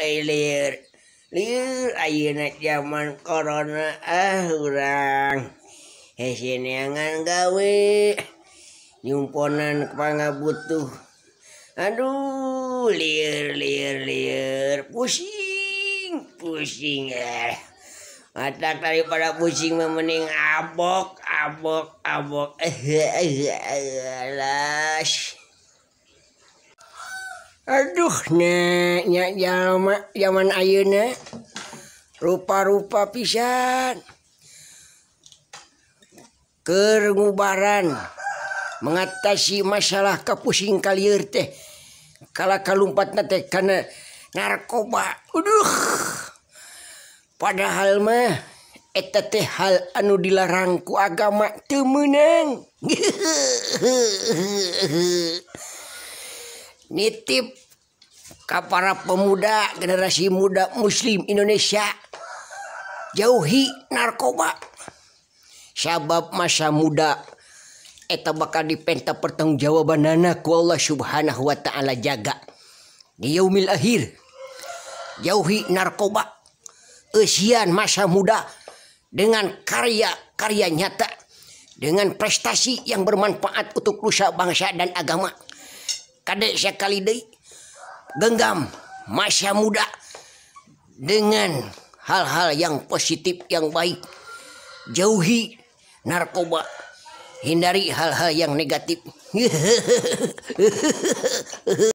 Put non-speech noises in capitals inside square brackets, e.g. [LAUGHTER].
hilir liur ayeuna zaman corona ah urang. Heseneangan gawe. Nyumponan pangabutuh aduh liur liur liur pusing pusing eh. Mata daripada pusing memening abok abok abok. Eh eh eh Aduhnya jalma zaman Ayeuna rupa-rupa pisan. Kegubaran mengatasi masalah kapusing kalieur teh kala kalumpat teh karena narkoba. Aduh padahal mah eta teh hal anu dilarang ku agama temenang [LAUGHS] nitip ke para pemuda generasi muda muslim Indonesia. Jauhi narkoba. Sabab masa muda. Eta bakal dipenta pertanggungjawaban nana ku Allah subhanahu wa ta'ala jaga. Di yaumil akhir jauhi narkoba. Usian masa muda dengan karya-karya nyata dengan prestasi yang bermanfaat untuk nusa bangsa dan agama. Kadek sekali deh genggam masa muda dengan hal-hal yang positif yang baik. Jauhi narkoba. Hindari hal-hal yang negatif [LAUGHS]